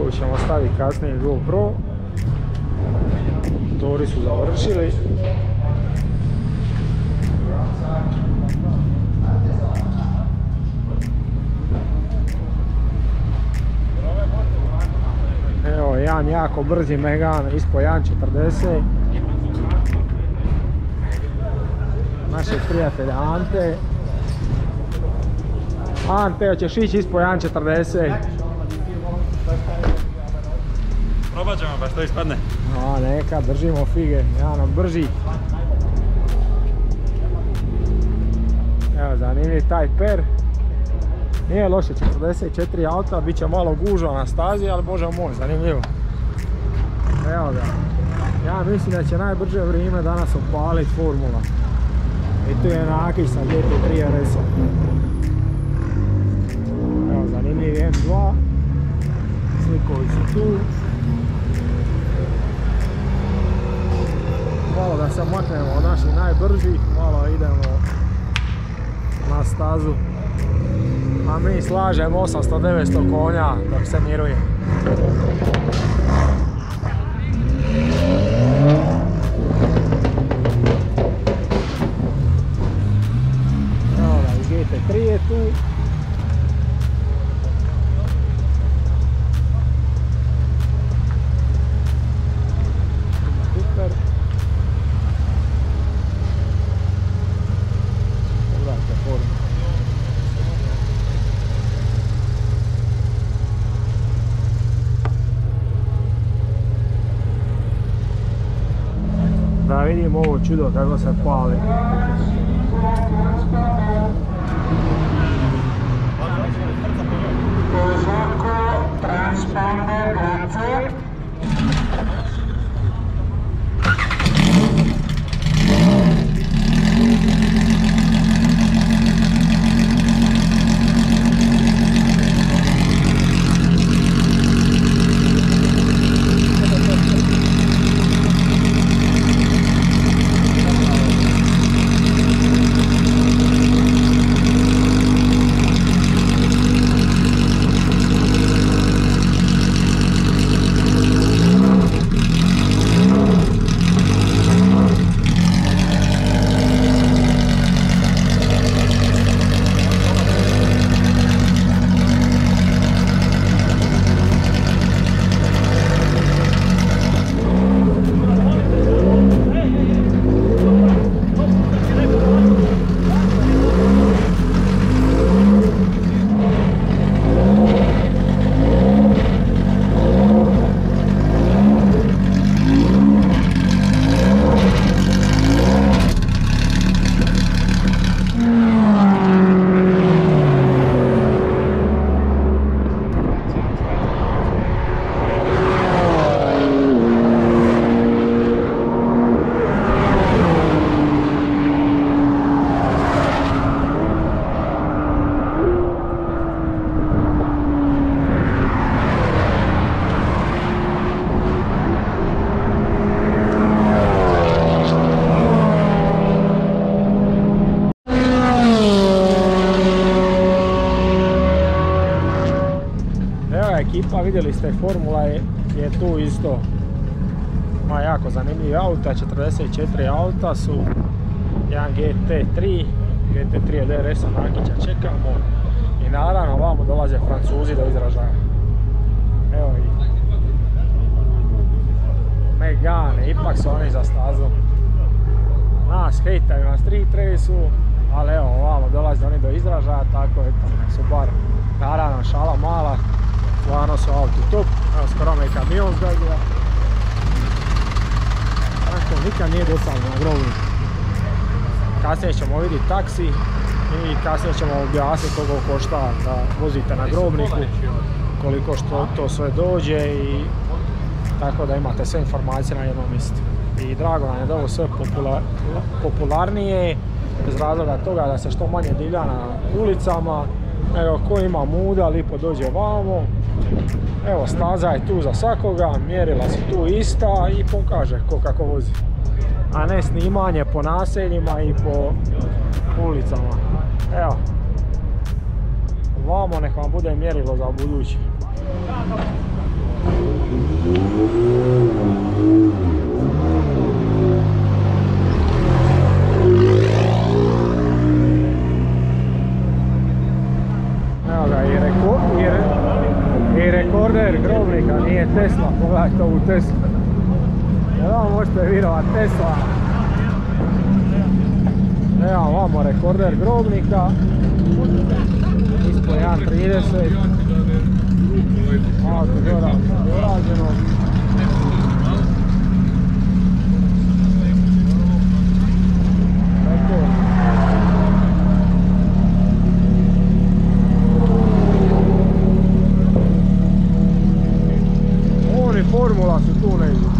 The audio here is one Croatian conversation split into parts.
koju ćemo staviti kasnije GoPro. Motori su završili. Evo jedan jako brzi Megan ispod 1.40 Našeg prijatelja Ante Ante, hoćeš ići ispod 1.40 Probat ćemo pa što ispadne. No, neka, držimo fige, jedan od brži. Evo, zanimljiv taj per. Nije loše, 44 auta, bit će malo gužva na stazi, ali bože moj, zanimljivo. Evo ga. Ja mislim da će najbrže vrijeme danas opaliti formula. I tu je Nakić sa GT3 RS-om. Evo, zanimljiv M2. Slikovi su tu. Malo da se maknemo od naših najbržih, malo idemo na stazu. A mi slažemo 800-900 konja dok se miruje. Da vidimo ovo čudo kako se pali. Ekipa, vidjeli ste, Formula je, je tu isto. Ima jako zanimljivi auta, 44 auta su. Jedan GT3, GT3 od DRS-a Nakića čekamo. I naravno vamo dolaze Francuzi do izražaja. Evo ih. Megane, ipak su oni za stazom. Nas hejtaju na street race ali evo ovamo dolaze oni do izražaja, tako eto, su bar, naravno šala mala, stvarno su auti top, evo skoro me i kamion zgadio. Tako, nikad nije dosadno na grobu. Kasnije ćemo vidjeti taksi i kasnije ćemo objasniti koliko košta da vozite na grobniku, koliko što to sve dođe i tako da imate sve informacije na jednom mjestu. I drago nam je da ovo sve popula- popularnije, bez razloga toga da se što manje divlja na ulicama, nego ko ima muda lipo dođe vamo, Evo, staza je tu za svakoga, mjerila su tu ista i pokaže ko kako vozi. A ne snimanje po naseljima i po ulicama. Evo. Vamo nek vam bude mjerilo za budući. Evo ga i, reko, rekorder grobnika, nije Tesla, pogledajte ovu Teslu. Evo možete vjerovat Tesla. Evo vamo rekorder grobnika. Ispod 1.30. Auto dora dorađeno. Tako. Oni formula su tu negdje.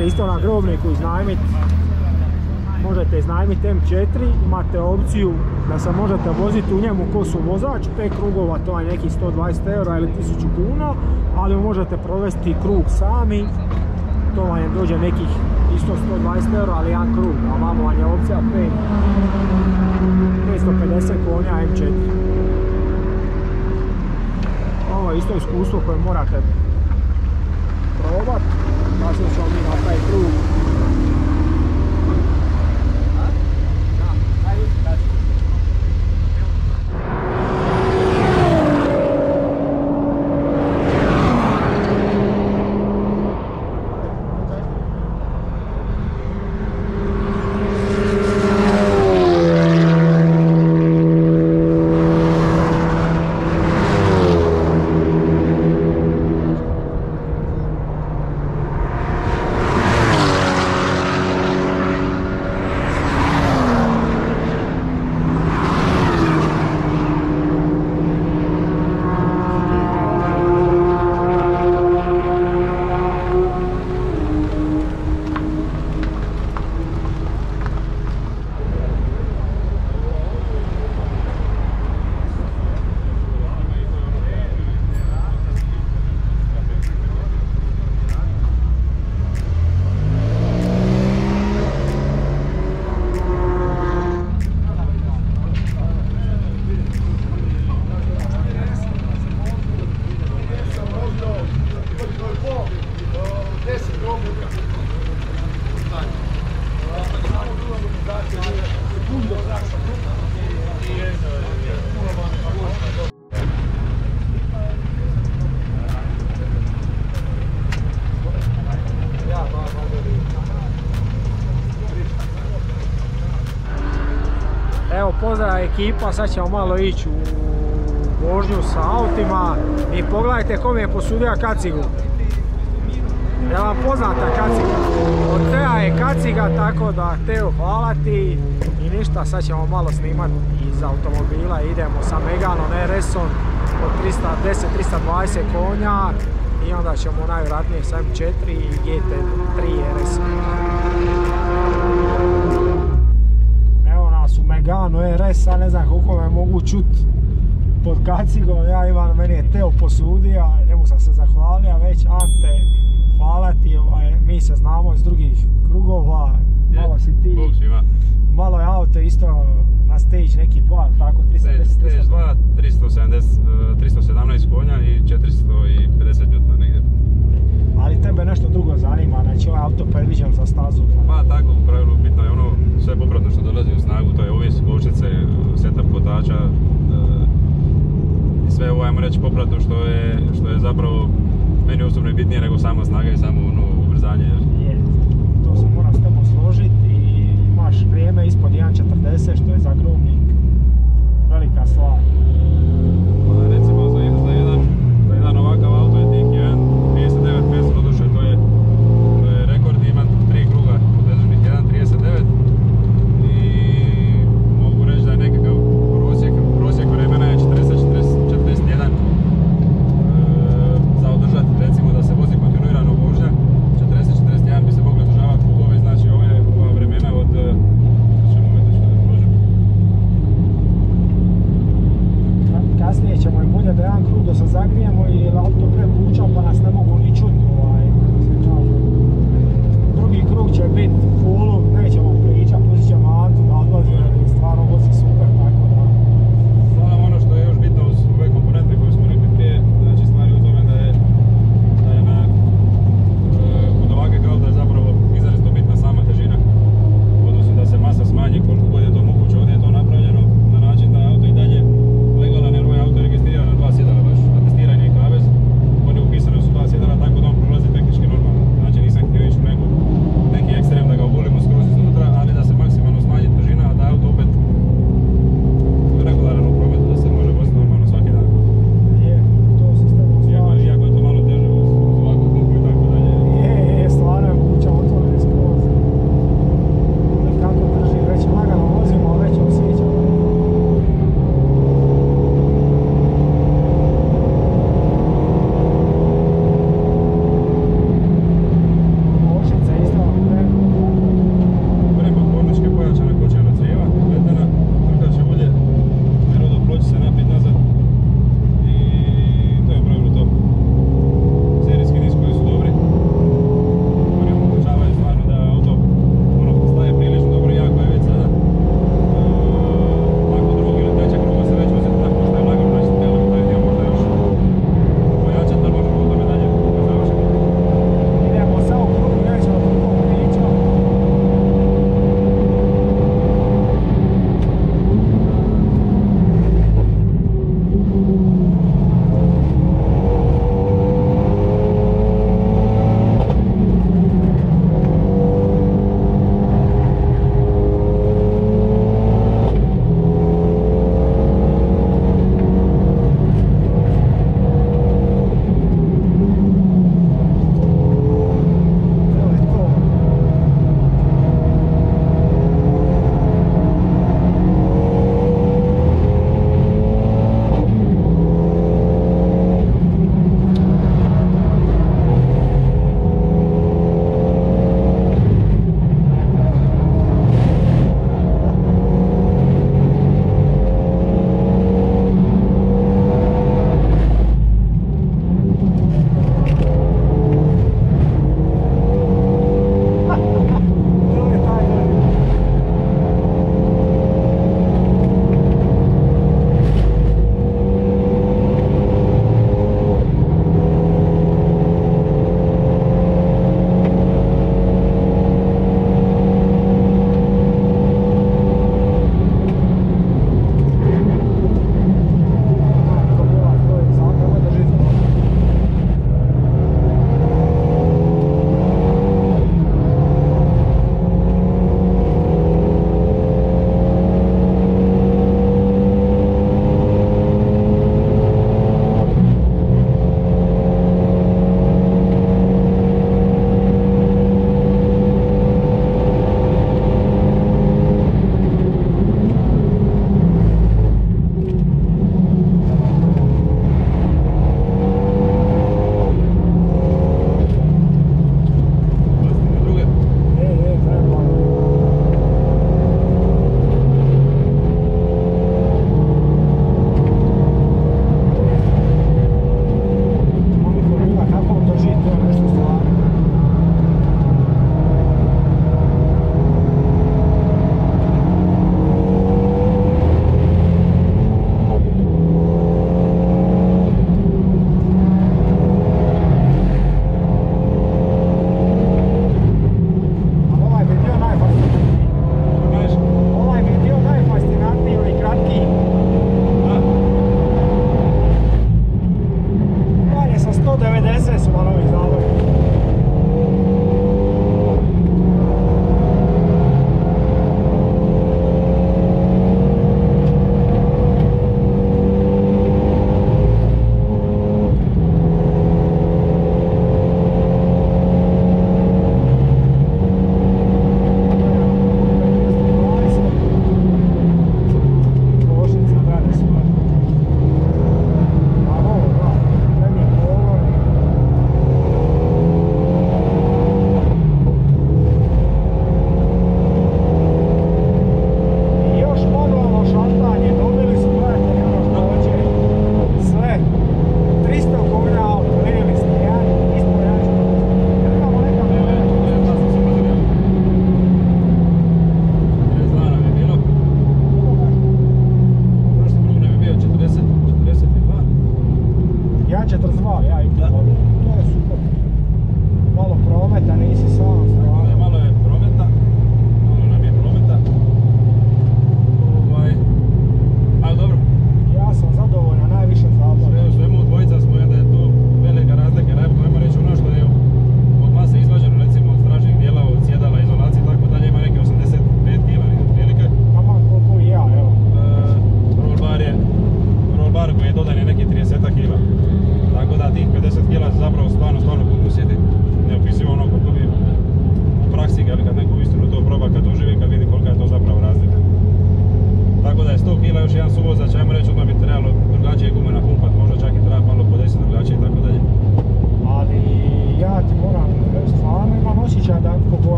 Možete isto na grobniku iznajmiti Možete iznajmiti M4, imate opciju da se možete voziti u njemu ko su vozač, 5 krugova to je neki 120 eura ili 1000 kuna, ali možete provesti krug sami, to vam je dođe nekih isto 120 eura, ali jedan krug, a vamo vam je opcija 5, 550 konja M4. Ovo je isto iskustvo koje morate probat, kasnije ćemo mi napraviti krug. Evo pozdrav ekipa, sad ćemo malo ići u vožnju sa autima i pogledajte ko mi je posudio kacigu. Je vam poznata kaciga? Od Tea je kaciga, tako da Teo hvala ti i ništa, sad ćemo malo snimat iz automobila, idemo sa Meganom RS-om od 310-320 konja i onda ćemo najvjerojatnije sa M4 i GT3 RS. Megano e, RS, ja ne znam koliko me mogu čut pod kacigom, ja Ivan, meni je Teo posudio, njemu sam se zahvalio već, Ante, hvala ti, ovaj, mi se znamo iz drugih krugova, malo si ti, malo je auto isto na stage neki dva, tako, 310, stage 2, 370, 317 konja i 450 Nm negdje. Ali tebe nešto drugo zanima, znači ovaj auto predviđam za stazu. Pa tako, u pravilu potrošača e, i sve ovo, ajmo reći, popratno što je, što je zapravo meni osobno je bitnije nego sama snaga i samo ono, ubrzanje. Je, to se moram s tobom složiti i imaš vrijeme ispod 1.40 što je za grubnik velika stvar. Pa,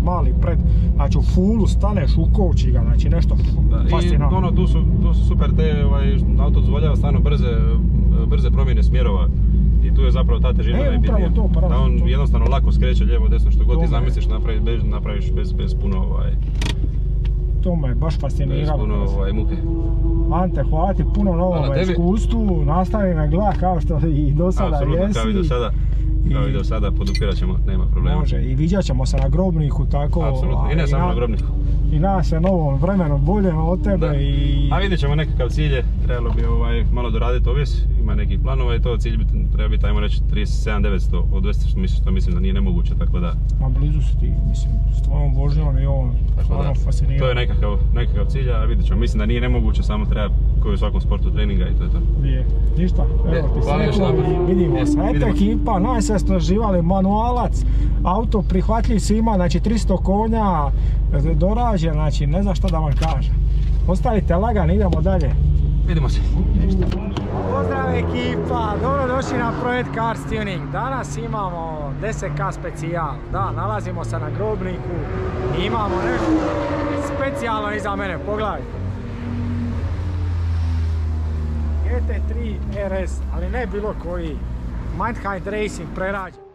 mali pred, znači u fullu staneš u koči ga, znači nešto Da, I fascinantno. ono, tu su, tu su super te, ovaj, auto dozvoljava stvarno brze, brze promjene smjerova. I tu je zapravo ta težina E, najbitnija. to, pravo, da on to. jednostavno lako skreće lijevo, desno, što god To ti zamisliš napraviš, bez, napraviš bez, bez puno, ovaj, To me baš fasciniralo. puno ovaj, muke. Ante, hvala ti puno na ovom iskustvu, nastavi me gleda kao što i do sada Apsolutno, jesi. kao i do sada. Kao i do sada, podupirat ćemo, nema problema. Može, i viđat ćemo se na grobniku, tako... Apsolutno, i ne samo na- na grobniku. I nas se novom vremenu bolje od tebe Da. i... A vidjet ćemo nekakav cilj, je, trebalo bi ovaj, malo doraditi ovis, ima nekih planova i to cilj bi treba biti, ajmo reći, 37-900 odvesti, što mislim, što mislim da nije nemoguće, tako da, Ma blizu si ti, mislim, s tvojom vožnjom i ovom stvarno fascinirano. to je nekakav, nekakav cilj, a vidjet ćemo, mislim da nije nemoguće, samo treba, koji u svakom sportu treninga i to je to. Je, ništa, evo ti sretno jedanput. i vidimo se. Eto se. ekipa, najse smo živali manualac, auto prihvatljiv svima, znači 300 konja, dorađen, znači ne znam šta da vam kažem. Ostavite lagan, idemo dalje. Vidimo se. Pozdrav ekipa, dobro došli na projekt Cars Tuning. Danas imamo 10K specijal. Da, nalazimo se na grobniku i imamo nešto specijalno iza mene, pogledajte. GT3 RS, ali ne bilo koji. Mindhind Racing prerađen.